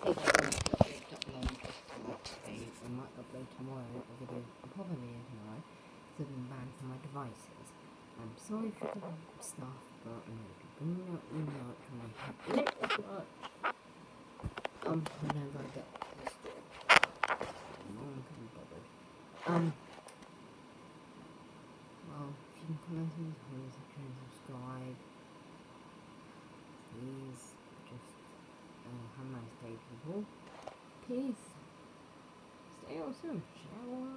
I'm today. I might upload tomorrow a video, probably tomorrow, because I've been banned from my devices. I'm sorry for the stuff, but I'm going to be bringing out I. Um, get No one can be bothered. Um, well, if you can comment subscribe. People. Peace. Stay awesome. Out.